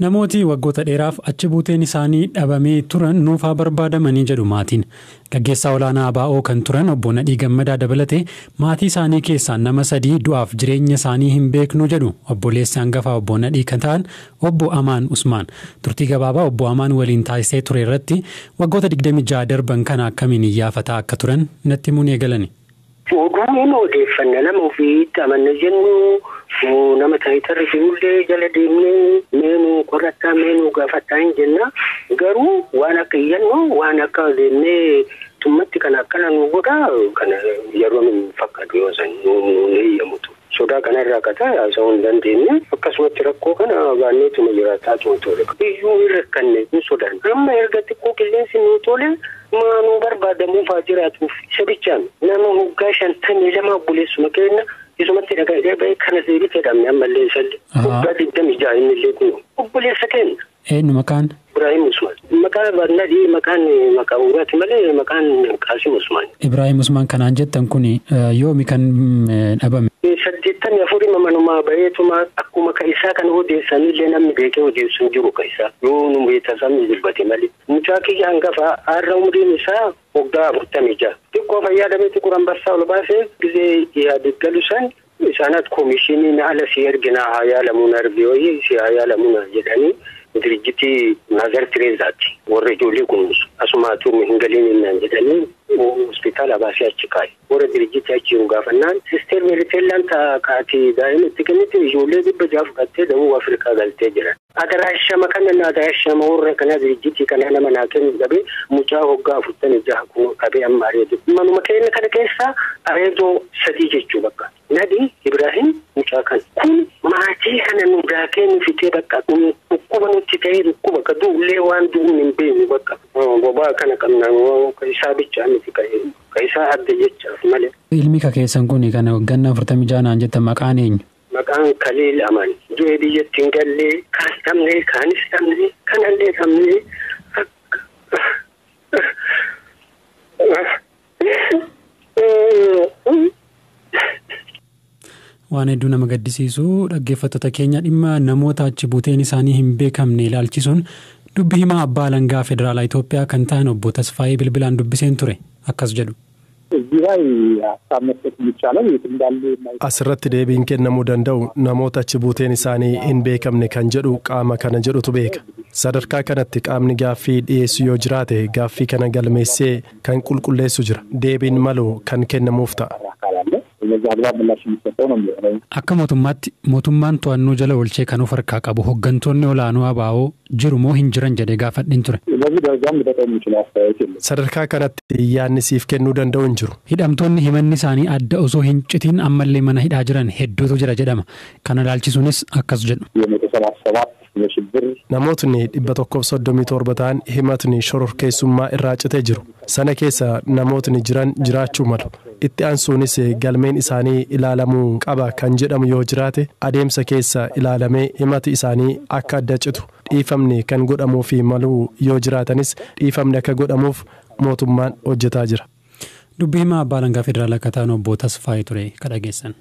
Namooti waggoota dheeraaf achi buuteen isaanii dhabamee turan nuufaa barbaadamanii jedhu maatiin. Gaggeessaa olaanaa ABO kan turan obbo Nadhii Gammadaa dabalatee maatii isaanii keessaa nama sadii du'aaf jireenya isaanii hin beeknu jedhu obboleessi hangafaa obbo Nadhii kan ta'an obbo Amaan Usmaan. Turtii gabaabaa obbo Amaan waliin taasisee ture irratti waggoota 26 darban kana akkamiin iyyaafataa akka turan natti himuun eegalani. Oduun odeeffannaa nama ofiitti amanna jennu nama taayitarri firullee jala deemnee meenuu qorataa meenuu gaafataa hin jenna garuu waan akka iyyannoo waan akka deemnee tummatti kana akkana nu godha kana yeroo hin fakkaatu yoo san nuun eeyyamutu. Sodaa kanarraa kataa haasa'uu hin dandeenye akkasumatti rakkoo kana jiraataa tuma tole. Iyyuu hin rakkanne hin sodaan. Amma erga xiqqoo qilleensi nuu tole maanuu barbaadamuuf haa jiraatuuf isa bichaan nama hoggaa shantamii lama obboleessuma keenya isumatti dhagaa'ee bahee kana seerri jedhamne ammallee isallee. Hoggaa digdami ja'a innillee kun obboleessa keenya. Eenyu maqaan? Ibrahim Usman. Maqaan Barnadii maqaan maqaa uraati malee maqaan Qaasim Usman. Ibrahim Usman kanaan jettan kun yoomi kan dhabame? Saddeettamii afurii manumaa baheetuma akkuma ka isaa kan odeessanillee namni beekee odeessu hin jiru ka isaa yoo nu beekasamni dubbate malee. Mucaa kiyya hangafa har'a umriin isaa waggaa afurtamii ja'a. Xiqqoo fayyadameetti Quranbarsaa ol baasee gizee yaadii galu san isaanat koomishiniin ala si erginaa haa yaalamuun argi wayii si haa yaalamuun jedhanii dirjitii Naazar Tireezaati warra ijoollee kunuunsu asumaatu hin galiin jedhanii hospitaala baasee achi kaa'e warra dirjitii achi hin gaafannaan sisteer meeriteellaan kaati daa'ima itti kennite ijoollee dhibba ja'a fudhattee dawuu Afrikaa galtee jiran. Adaraashama kana adaraashama warra kana dirjitii kana nama naa kennu dhabee mucaa hoggaa afurtamii jaha kun qabee amma areedu. Manuma keenya kana keessaa areedoo sadii jechuu bakka. Nadii Ibrahim mucaa kan kun maatii kana nu daakee nu fitee bakka dhukkuba nutti ta'ee dhukkuba ka du'ullee waan du'uun hin beeknu bakka. Bobaa kana qabna isaa bichaa miti ka isaa adda jechaaf malee. Ilmi ka keessan kun kan waggaa afurtamii jaha naan jettan maqaan eenyu? Maqaan Kaliil Aman. Du'ee biyyatti hin gallee kaan dhabnee kaanis dhabnee kanallee dhabnee. Waan hedduu nama gaddisiisu dhaggeeffattoota keenya dhimma namoota achi buuteen isaanii hin beekamne ilaalchisuun dubbi himaa abbaa alangaa federaalaa Itoophiyaa kan ta'an obbo Tasfaayee Bilbilaan dubbiseen ture akkas jedhu. Asirratti deebiin kennamuu danda'u namoota achi buuteen isaanii hin beekamne kan jedhu qaama kana jedhutu beeka. Sadarkaa kanatti qaamni gaaffii dhiyeessu yoo jiraate gaaffii kana galmeessee kan qulqulleessu jira. Deebiin malu kan kennamuuf ta'a. Akka mootummaatti mootummaan to'annoo jala oolchee kan of harkaa qabu hooggantoonni olaanoo ABO jiru moo hin jiran jedhee gaafadhin ture. Sadarkaa kanatti yaadni siif kennuu danda'u hin jiru. Hidhamtoonni himanni isaanii adda osoo hin citiin ammallee mana hidhaa jiran hedduutu jira jedhama. Kana ilaalchisuunis akkas jedhu. Namootni dhibba tokkoof soddomii torba ta'an himatni shororkeessummaa irraa citee jiru. Sana keessa namootni jiran jiraachuu malu. Itti aansuunis galmeen isaanii ilaalamuu qaba kan jedhamu yoo jiraate adeemsa keessa ilaalamee himati isaanii akka adda citu dhiifamni kan godhamuuf maluu yoo jiraatanis dhiifamni akka godhamuuf mootummaan hojjetaa jira. Dubbii himaa federaalaa akka ta'an obbo Tasfaayee ture ka dhageessan.